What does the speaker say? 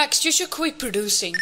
Max, you should quit producing.